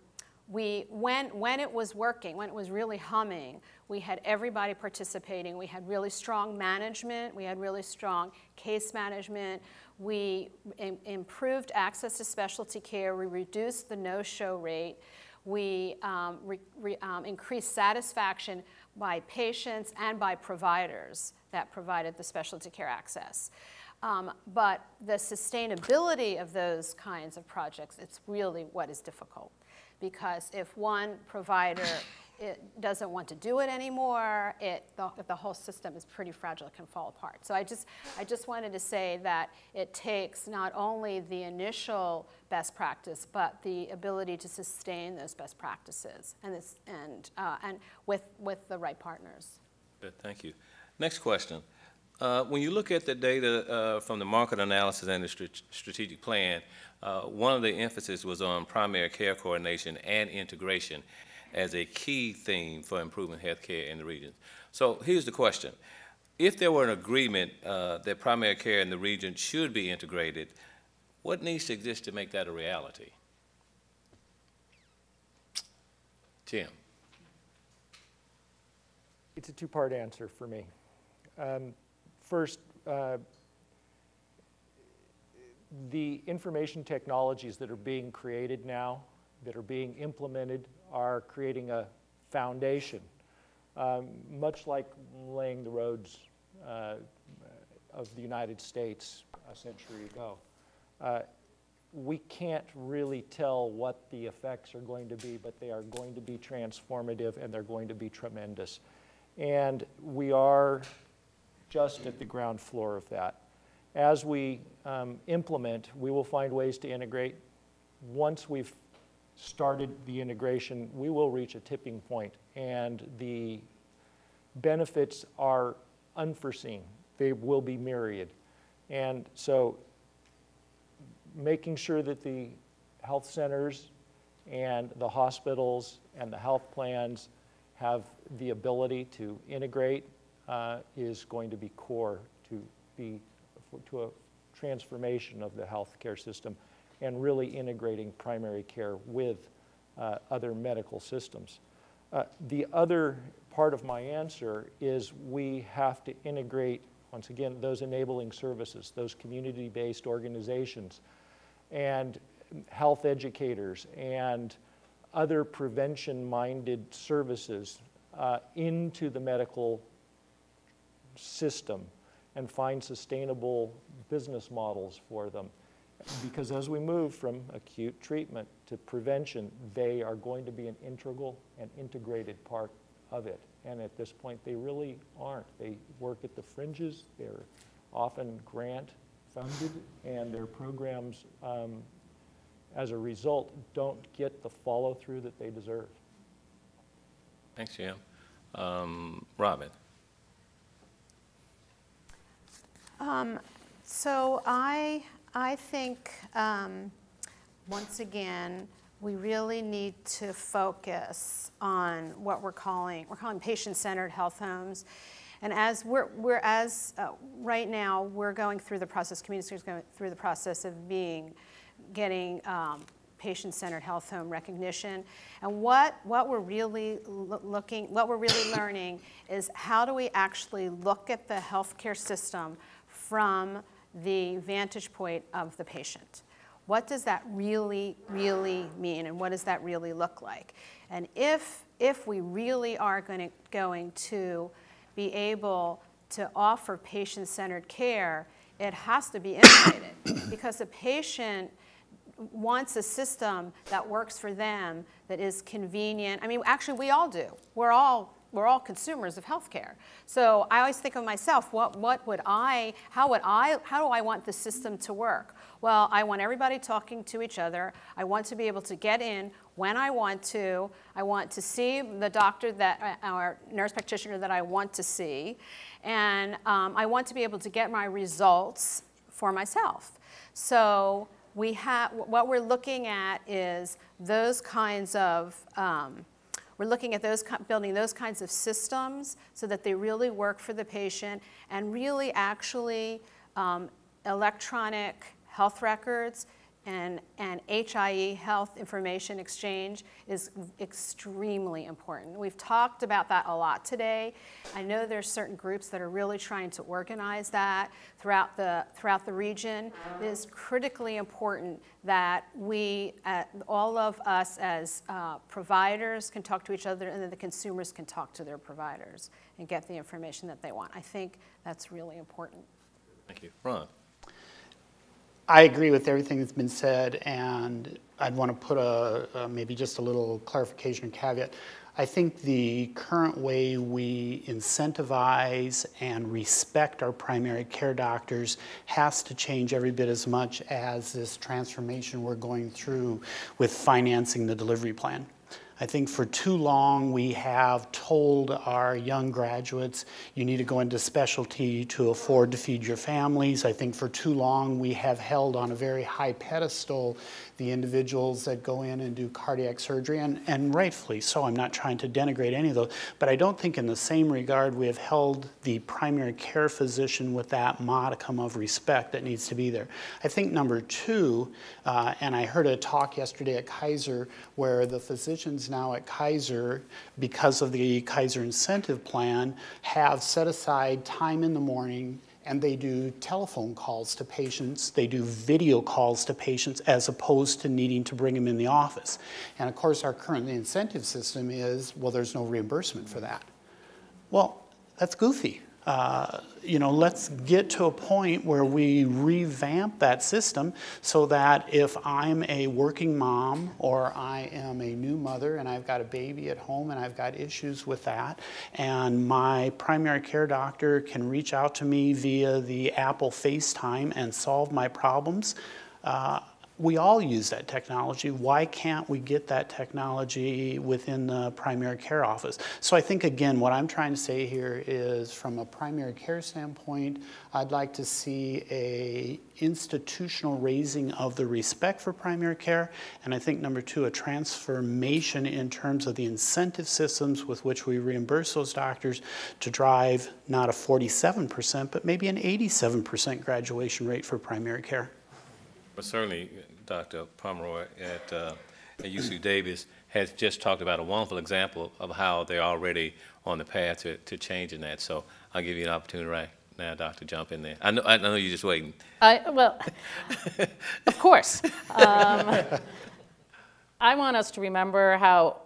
we, when, when it was working, when it was really humming, we had everybody participating. We had really strong management. We had really strong case management. We Im improved access to specialty care. We reduced the no-show rate. We um, re, re, um, increased satisfaction by patients and by providers that provided the specialty care access. Um, but the sustainability of those kinds of projects, it's really what is difficult. Because if one provider it doesn't want to do it anymore, it, the, the whole system is pretty fragile, it can fall apart. So I just, I just wanted to say that it takes not only the initial best practice, but the ability to sustain those best practices and, this, and, uh, and with, with the right partners. Good, thank you. Next question. Uh, when you look at the data uh, from the market analysis and the st strategic plan, uh, one of the emphasis was on primary care coordination and integration as a key theme for improving healthcare in the region. So here's the question. If there were an agreement uh, that primary care in the region should be integrated, what needs to exist to make that a reality? Tim. It's a two-part answer for me. Um, first, uh, the information technologies that are being created now, that are being implemented are creating a foundation, um, much like laying the roads uh, of the United States a century ago. Uh, we can't really tell what the effects are going to be, but they are going to be transformative and they're going to be tremendous. And we are just at the ground floor of that. As we um, implement, we will find ways to integrate. Once we've started the integration, we will reach a tipping point, and the benefits are unforeseen. They will be myriad. And so making sure that the health centers and the hospitals and the health plans have the ability to integrate uh, is going to be core to be to a transformation of the healthcare system and really integrating primary care with uh, other medical systems. Uh, the other part of my answer is we have to integrate, once again, those enabling services, those community-based organizations, and health educators, and other prevention-minded services uh, into the medical system and find sustainable business models for them because as we move from acute treatment to prevention, they are going to be an integral and integrated part of it. And at this point, they really aren't. They work at the fringes. They're often grant funded, and their programs, um, as a result, don't get the follow through that they deserve. Thanks, Jim. Um, Robin. Um, so I I think, um, once again, we really need to focus on what we're calling, we're calling patient-centered health homes. And as we're, we're as, uh, right now, we're going through the process, communities going through the process of being, getting um, patient-centered health home recognition. And what, what we're really loo- looking, what we're really learning is how do we actually look at the healthcare system from the vantage point of the patient? What does that really, really mean, and what does that really look like? And if, if we really are going to, going to be able to offer patient-centered care, it has to be integrated because the patient wants a system that works for them, that is convenient. I mean, actually, we all do. We're all we're all consumers of healthcare. So I always think of myself, what, what would I, how would I, how do I want the system to work? Well, I want everybody talking to each other. I want to be able to get in when I want to. I want to see the doctor that, uh, or nurse practitioner that I want to see. And um, I want to be able to get my results for myself. So we have, what we're looking at is those kinds of, um, we're looking at those, building those kinds of systems so that they really work for the patient and really actually um, electronic health records and, and HIE, health information exchange, is extremely important. We've talked about that a lot today. I know there's certain groups that are really trying to organize that throughout the, throughout the region. It is critically important that we, uh, all of us as uh, providers can talk to each other and then the consumers can talk to their providers and get the information that they want. I think that's really important. Thank you. Ron? I agree with everything that's been said, and I'd want to put a, a maybe just a little clarification or caveat. I think the current way we incentivize and respect our primary care doctors has to change every bit as much as this transformation we're going through with financing the delivery plan. I think for too long we have told our young graduates you need to go into specialty to afford to feed your families. I think for too long we have held on a very high pedestal the individuals that go in and do cardiac surgery, and, and rightfully so. I'm not trying to denigrate any of those, but I don't think in the same regard we have held the primary care physician with that modicum of respect that needs to be there. I think number two, uh, and I heard a talk yesterday at Kaiser where the physicians now at Kaiser, because of the Kaiser incentive plan, have set aside time in the morning and they do telephone calls to patients, they do video calls to patients as opposed to needing to bring them in the office. And of course, our current incentive system is well, there's no reimbursement for that. Well, that's goofy. Uh, you know, let's get to a point where we revamp that system so that if I'm a working mom or I am a new mother and I've got a baby at home and I've got issues with that, and my primary care doctor can reach out to me via the Apple FaceTime and solve my problems. Uh, we all use that technology. Why can't we get that technology within the primary care office? So I think, again, what I'm trying to say here is from a primary care standpoint, I'd like to see a institutional raising of the respect for primary care. And I think, number two, a transformation in terms of the incentive systems with which we reimburse those doctors to drive not a 47%, but maybe an 87% graduation rate for primary care. But certainly, Dr. Pomeroy at, uh, at UC Davis has just talked about a wonderful example of how they're already on the path to, to changing that. So I'll give you an opportunity right now, Doctor, jump in there. I know, I know you're just waiting. I, well, of course. Um, I want us to remember how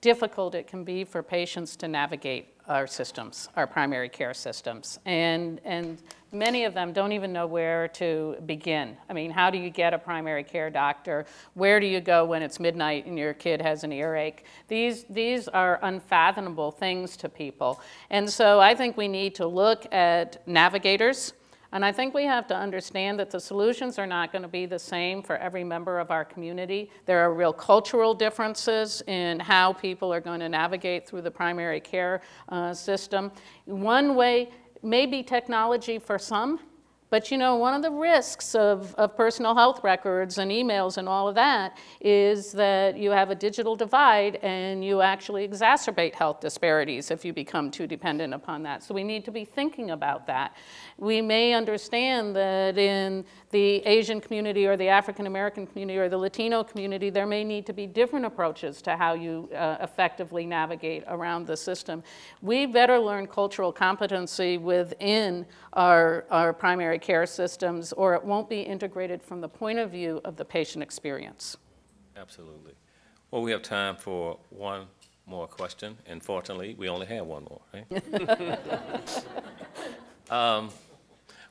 difficult it can be for patients to navigate our systems, our primary care systems. And, and many of them don't even know where to begin. I mean, how do you get a primary care doctor? Where do you go when it's midnight and your kid has an earache? These, these are unfathomable things to people. And so I think we need to look at navigators. And I think we have to understand that the solutions are not going to be the same for every member of our community. There are real cultural differences in how people are going to navigate through the primary care uh, system. One way may be technology for some, But you know, one of the risks of, of personal health records and emails and all of that is that you have a digital divide and you actually exacerbate health disparities if you become too dependent upon that. So we need to be thinking about that. We may understand that in the Asian community or the African American community or the Latino community, there may need to be different approaches to how you uh, effectively navigate around the system. We better learn cultural competency within our, our primary care systems, or it won't be integrated from the point of view of the patient experience. Absolutely. Well, we have time for one more question. Unfortunately, we only have one more, right? um,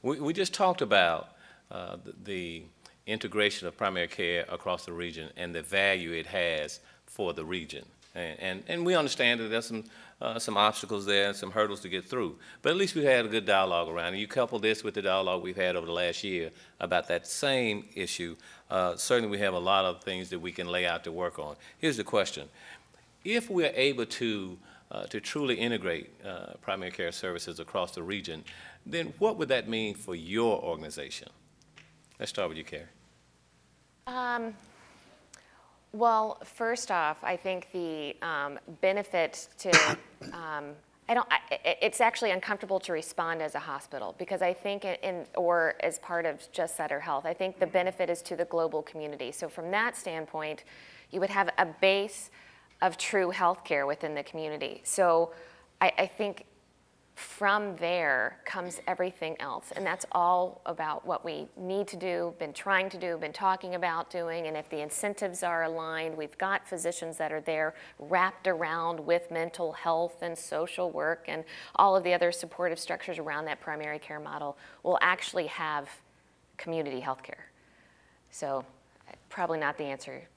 we, we just talked about uh, the, the integration of primary care across the region and the value it has for the region. And, and, and we understand that there's some, uh, some obstacles there and some hurdles to get through. But at least we had a good dialogue around. And you couple this with the dialogue we've had over the last year about that same issue. Uh, certainly we have a lot of things that we can lay out to work on. Here's the question. If we're able to, uh, to truly integrate uh, primary care services across the region, then what would that mean for your organization? Let's start with you, Carrie. Um, well, first off, I think the um, benefit to, um, I don't, I, it's actually uncomfortable to respond as a hospital because I think in, or as part of just Sutter Health, I think the benefit is to the global community. So from that standpoint, you would have a base of true healthcare within the community. So I, I think from there comes everything else. And that's all about what we need to do, been trying to do, been talking about doing. And if the incentives are aligned, we've got physicians that are there wrapped around with mental health and social work and all of the other supportive structures around that primary care model, we'll actually have community health care. So probably not the answer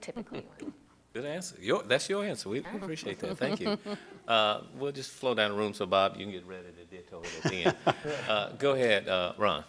typically. Good answer. Your, that's your answer. We appreciate that. Thank you. Uh, we'll just flow down the room so Bob, you can get ready to ditto it at the end. Uh, go ahead, uh, Ron.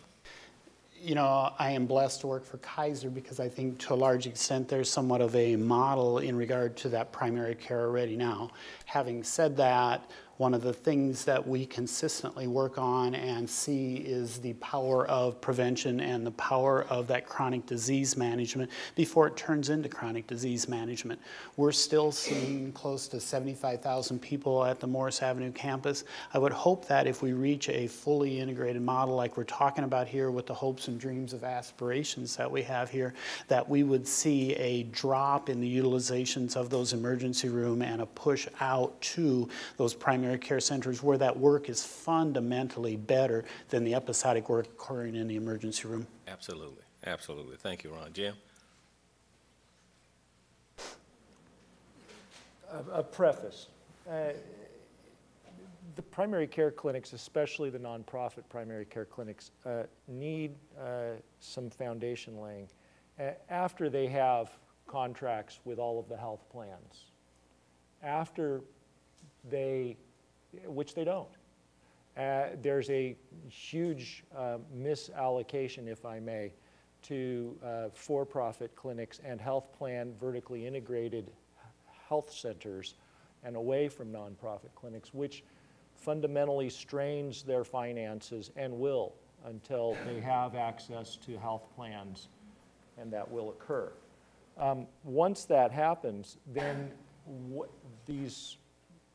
You know, I am blessed to work for Kaiser because I think to a large extent there's somewhat of a model in regard to that primary care already now. Having said that, one of the things that we consistently work on and see is the power of prevention and the power of that chronic disease management before it turns into chronic disease management. We're still seeing close to 75,000 people at the Morse Avenue campus. I would hope that if we reach a fully integrated model like we're talking about here with the hopes and dreams of aspirations that we have here, that we would see a drop in the utilizations of those emergency room and a push out to those primary primary care centers where that work is fundamentally better than the episodic work occurring in the emergency room. Absolutely, absolutely. Thank you, Ron. Jim? A, a preface. Uh, the primary care clinics, especially the nonprofit primary care clinics, uh, need uh, some foundation laying after they have contracts with all of the health plans. After they which they don't. Uh, there's a huge uh, misallocation, if I may, to uh, for-profit clinics and health plan vertically integrated health centers and away from nonprofit clinics, which fundamentally strains their finances and will until they have access to health plans, and that will occur. Um, once that happens, then these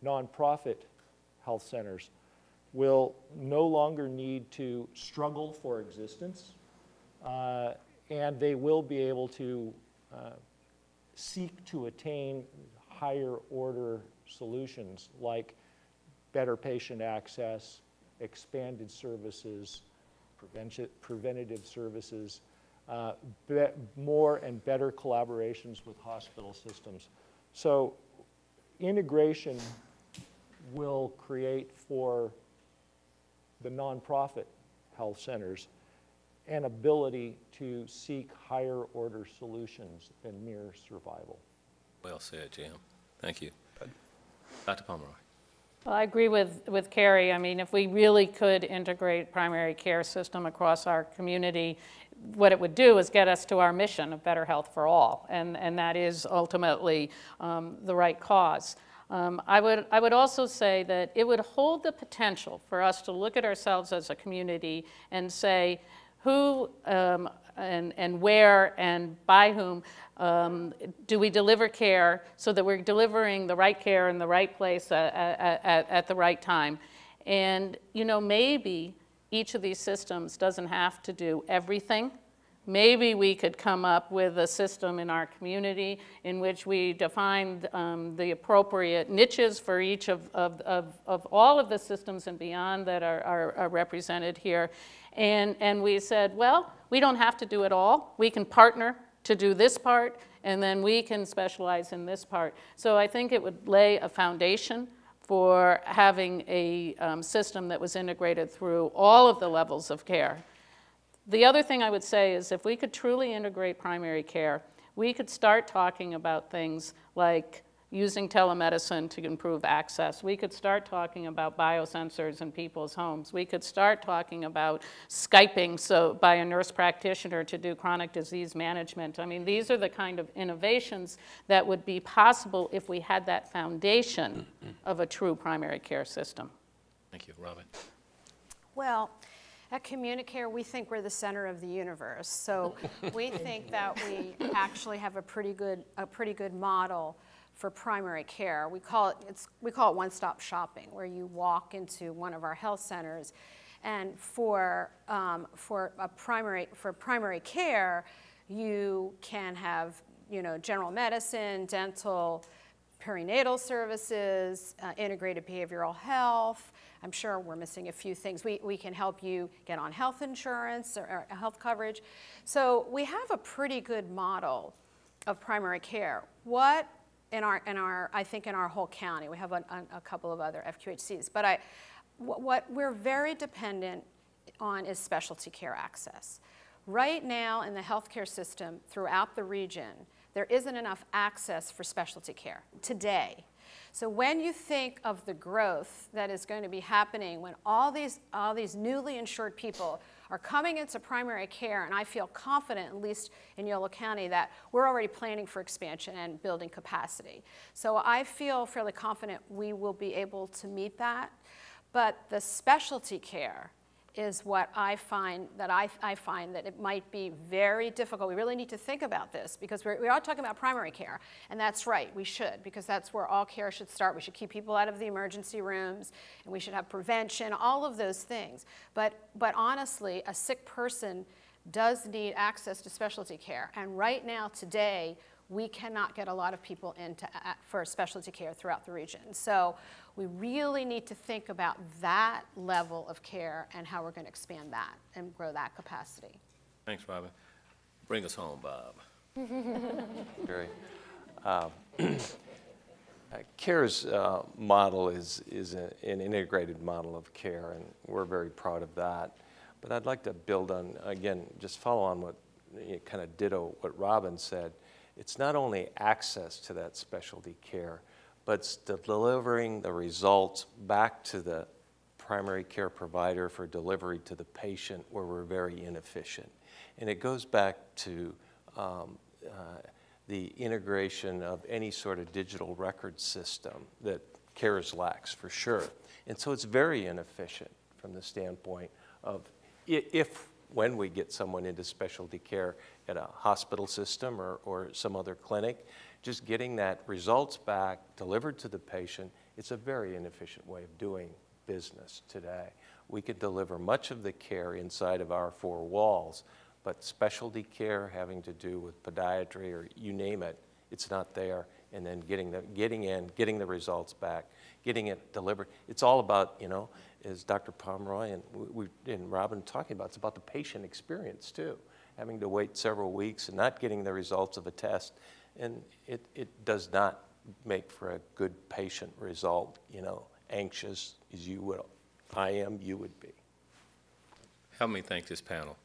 nonprofit health centers will no longer need to struggle for existence, uh, and they will be able to uh, seek to attain higher order solutions like better patient access, expanded services, preventative services, uh, more and better collaborations with hospital systems. So integration will create for the nonprofit health centers an ability to seek higher order solutions than mere survival. Well said, Jim. Thank you. Dr. Pomeroy. Well, I agree with, with Carrie. I mean, if we really could integrate primary care system across our community, what it would do is get us to our mission of better health for all, and, and that is ultimately um, the right cause. Um, I would, I would also say that it would hold the potential for us to look at ourselves as a community and say, who um, and, and where and by whom um, do we deliver care so that we're delivering the right care in the right place at, at, at the right time. And, you know, maybe each of these systems doesn't have to do everything. Maybe we could come up with a system in our community in which we define um, the appropriate niches for each of, of, of, of, all of the systems and beyond that are, are, are represented here. And, and we said, well, we don't have to do it all. We can partner to do this part, and then we can specialize in this part. So I think it would lay a foundation for having a um, system that was integrated through all of the levels of care. The other thing I would say is if we could truly integrate primary care, we could start talking about things like using telemedicine to improve access. We could start talking about biosensors in people's homes. We could start talking about Skyping so, by a nurse practitioner to do chronic disease management. I mean, these are the kind of innovations that would be possible if we had that foundation mm-hmm. of a true primary care system. Thank you, Robin. Well, at CommuniCare, we think we're the center of the universe. So we think that we actually have a pretty good, a pretty good model for primary care. We call it, it's, we call it one-stop shopping, where you walk into one of our health centers, and for, um, for, a primary, for primary care, you can have you know, general medicine, dental, perinatal services, uh, integrated behavioral health. I'm sure we're missing a few things. We, we can help you get on health insurance or, or health coverage. So we have a pretty good model of primary care. What in our, in our, I think in our whole county. We have a, a, couple of other FQHCs. But I, what, what we're very dependent on is specialty care access. Right now in the healthcare system throughout the region, there isn't enough access for specialty care today. So when you think of the growth that is going to be happening when all these, all these newly insured people are coming into primary care, and I feel confident, at least in Yolo County, that we're already planning for expansion and building capacity. So I feel fairly confident we will be able to meet that. But the specialty care is what I find that I, I, find that it might be very difficult. We really need to think about this because we're, we are talking about primary care, and that's right, we should, because that's where all care should start. We should keep people out of the emergency rooms, and we should have prevention, all of those things. But, but honestly, a sick person does need access to specialty care, and right now, today, we cannot get a lot of people into uh, for specialty care throughout the region. So we really need to think about that level of care and how we're going to expand that and grow that capacity. Thanks, Robin. Bring us home, Bob. Great. Uh, CARES' uh, model is, is a, an integrated model of care, and we're very proud of that. But I'd like to build on, again, just follow on what, you know, kind of ditto what Robin said it's not only access to that specialty care, but it's delivering the results back to the primary care provider for delivery to the patient where we're very inefficient. And it goes back to um, uh, the integration of any sort of digital record system that CARES lacks for sure. And so it's very inefficient from the standpoint of if when we get someone into specialty care at a hospital system or, or some other clinic, just getting that results back delivered to the patient, it's a very inefficient way of doing business today. We could deliver much of the care inside of our four walls, but specialty care having to do with podiatry or you name it, it's not there. And then getting, the, getting in, getting the results back, getting it delivered. It's all about, you know, as Dr. Pomeroy and, we, and Robin talking about, it's about the patient experience too. Having to wait several weeks and not getting the results of a test. And it, it does not make for a good patient result, you know, anxious as you would, I am, you would be. Help me thank this panel.